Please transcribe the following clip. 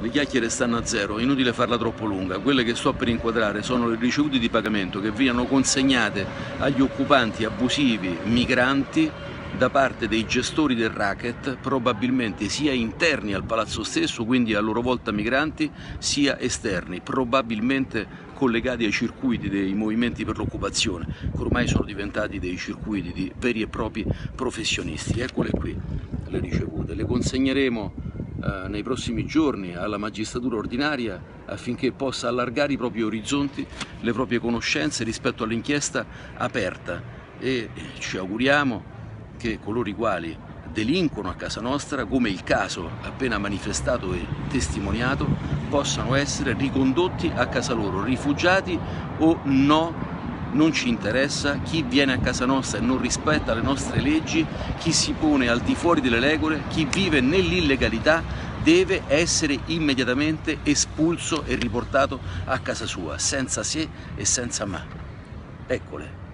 Le chiacchiere stanno a zero, inutile farla troppo lunga. Quelle che sto per inquadrare sono le ricevute di pagamento che vengono consegnate agli occupanti abusivi migranti da parte dei gestori del racket, probabilmente sia interni al palazzo stesso, quindi a loro volta migranti, sia esterni, probabilmente collegati ai circuiti dei movimenti per l'occupazione, che ormai sono diventati dei circuiti di veri e propri professionisti. Eccole qui le ricevute, le consegneremo eh, nei prossimi giorni alla magistratura ordinaria affinché possa allargare i propri orizzonti, le proprie conoscenze rispetto all'inchiesta aperta. E ci auguriamo che coloro i quali delinquono a casa nostra, come il caso appena manifestato e testimoniato, possano essere ricondotti a casa loro, rifugiati o no non ci interessa chi viene a casa nostra e non rispetta le nostre leggi, chi si pone al di fuori delle regole, chi vive nell'illegalità deve essere immediatamente espulso e riportato a casa sua, senza se e senza ma. Eccole.